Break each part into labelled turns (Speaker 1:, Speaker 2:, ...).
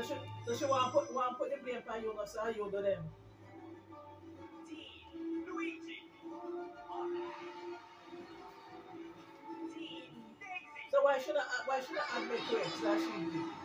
Speaker 1: So she, so she want put want put the blame on you, so them. So why should I why should I admit to it that she did?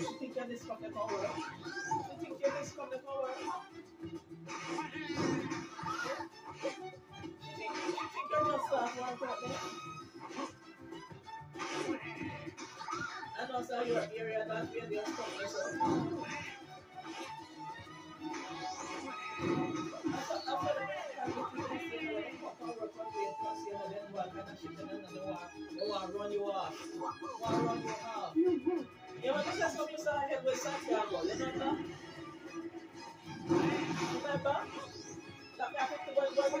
Speaker 1: She think you're disconnected from work. She think you're disconnected from work. She know sir, your area the you this is you saw with Santiago? Remember? I think the one where we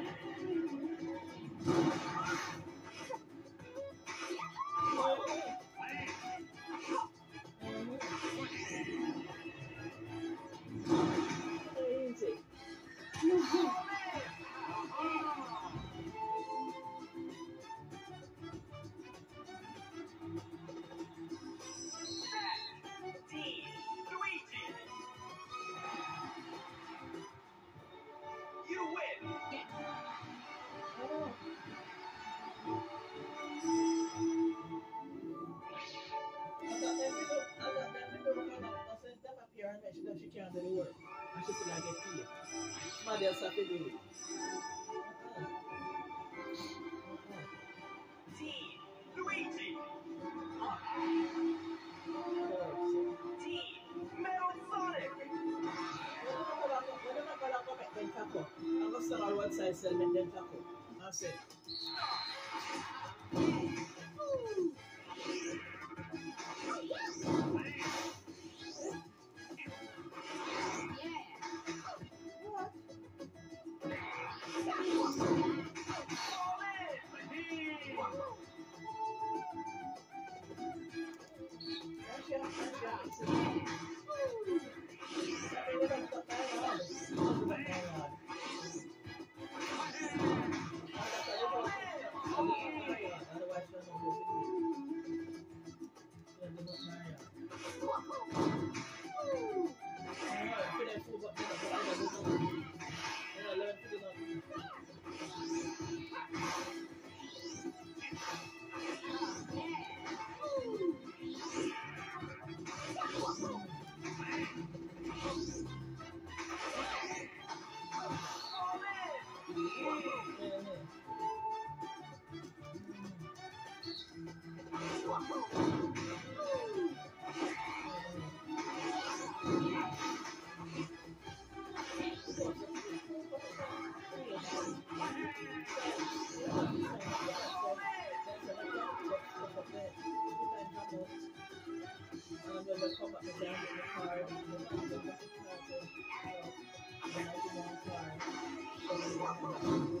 Speaker 1: and can't do. And she still I do it. Uh-uh. Uh-uh.
Speaker 2: Luigi.
Speaker 1: Oh,
Speaker 2: Metal Sonic.
Speaker 1: I'm gonna sell on one side, sell them? Thank you. the top up and down in the car. I'm not going to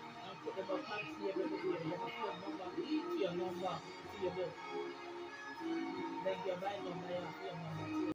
Speaker 1: bag here, you know,
Speaker 2: Luigi,
Speaker 1: and put them up on table over there, you have a phone number, your number, table. Then your my number, your phone number, table.